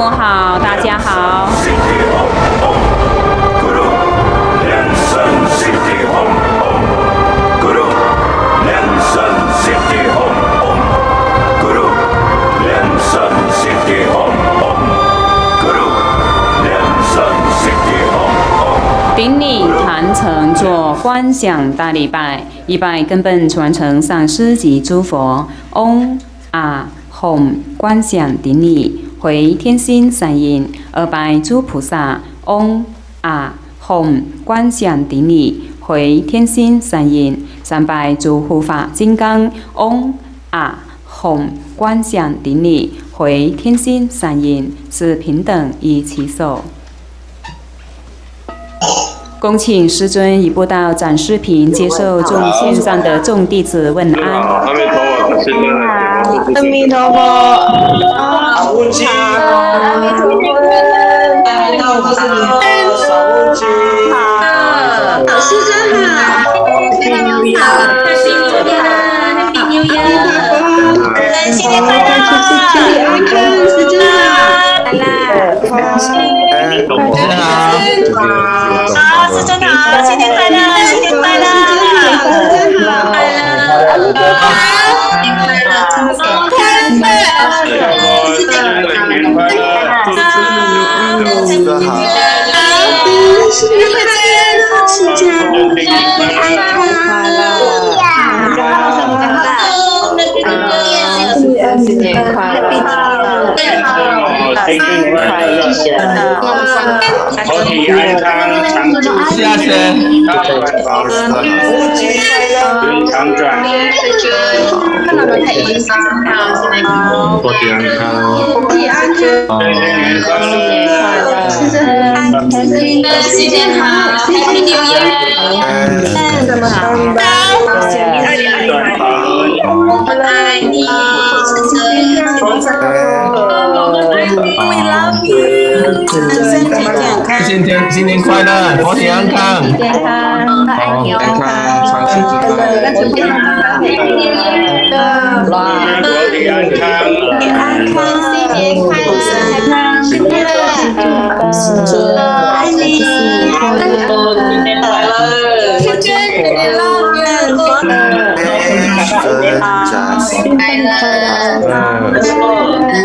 母好，大家好。顶礼坛城做观想大礼拜，一拜根本传承上师及诸佛，嗡啊吽观想顶礼。回天心善印；二拜诸菩萨，嗡啊吽观想顶礼，回天心善印；三拜诸护法金刚，嗡啊吽观想顶礼，回天心善印，是平等以其手。恭请师尊移步到展示屏，接受众线上的众弟子问安。阿弥陀佛，师尊。阿弥陀佛。阿弥陀佛。阿弥陀佛。阿弥陀佛。好，老师真好。你好。Happy New Year，新年快乐。新年安康，师尊好。来啦。师尊好。好，师尊好，新年快乐，新年快乐，新年快乐，好，新年快乐，新年快乐，新年快乐，新年快乐，身体安康，长驻下身，轮长转，看到没？太阴伤好，新年快乐，身体安康，身体安康，新年快乐，新年好，Happy New Year，怎么好？爱你爱你爱你，真身体健康，新年新年快乐，佛体安康，健康，爱你安康，长期快乐，身体健康，身体安康，身体安康，新年快乐，新年快乐，爱你，新年快乐，新年 love you，快乐，身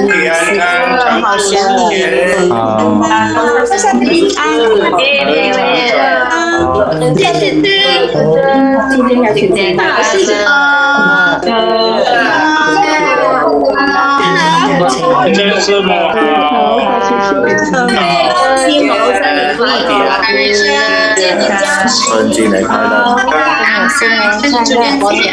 体安康，好想你。好，谢谢你，爱你，谢谢你，今天要去见大师啊！真是么好，新谋生年快乐，新年加春节年快乐，新年快乐，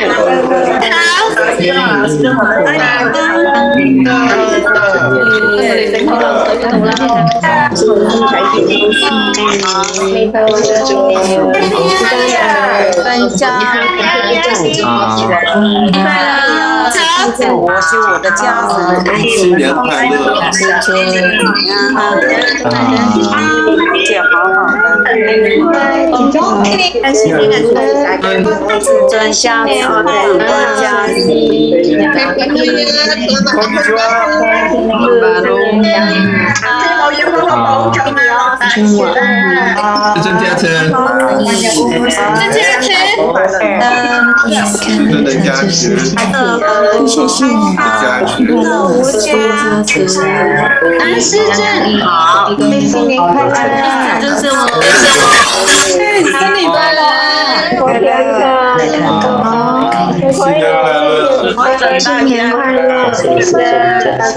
新年我是我的家。人，新年快乐，姐好好的，自尊下面我的家自尊加持，这加持，自尊的。加持，谢谢加持，无加持，安师正好，新年快乐，这是我们新年快乐，新年快乐，新年快乐，新年快乐，新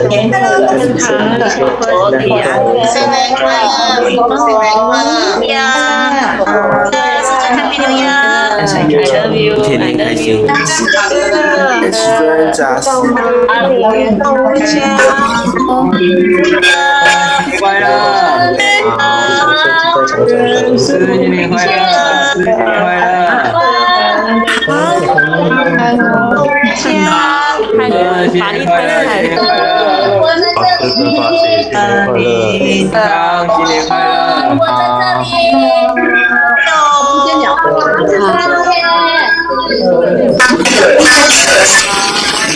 年快乐，新年快乐，新年快乐，新年快乐呀！Happy New Year，I love you，天天开心，给师尊加持，快乐，新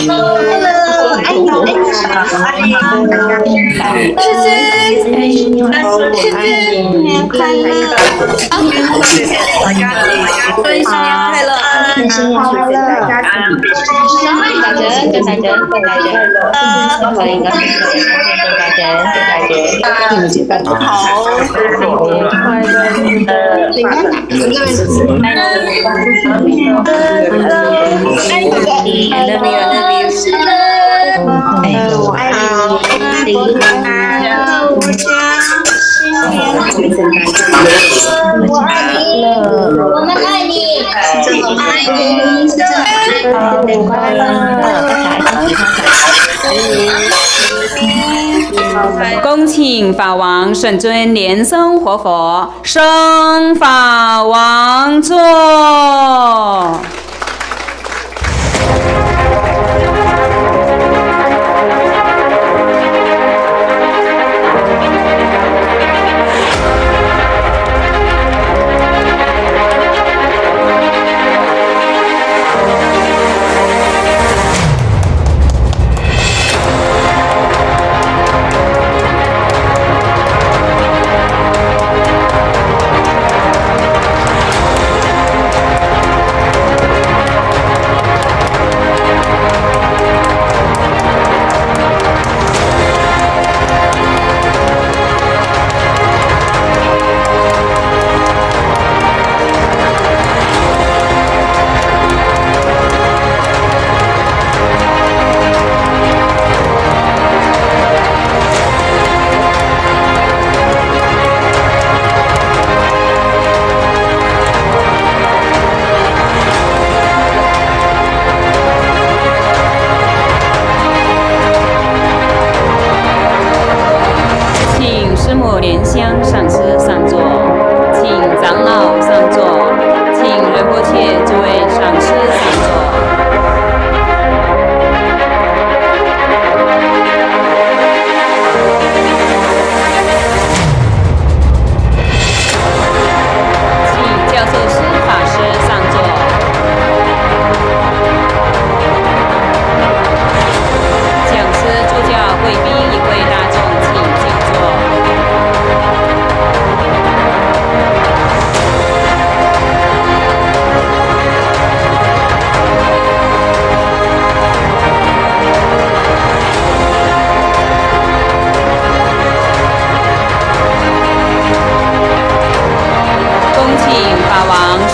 年快乐，新年快乐，快乐，法力太太。我在这里，新年快乐，新年快乐，我在这里，有先讲，快乐，爱你，爱你。快乐！祝新年快乐！新年快乐！大家大家大家大家欢迎大家，大家大家好，快乐！的，爱恭请法王圣尊莲生活佛升法王座。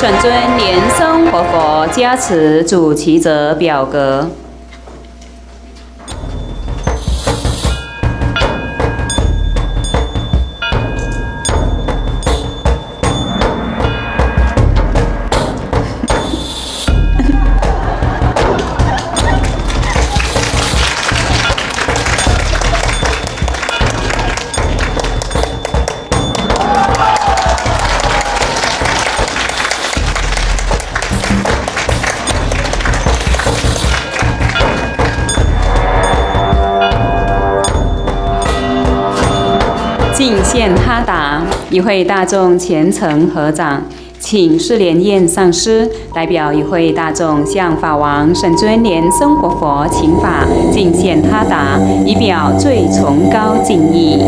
本尊莲生活佛加持主持者表格。敬献哈达，一会大众虔诚合掌，请释莲宴上师代表一会大众向法王圣尊莲生活佛请法，敬献哈达，以表最崇高敬意。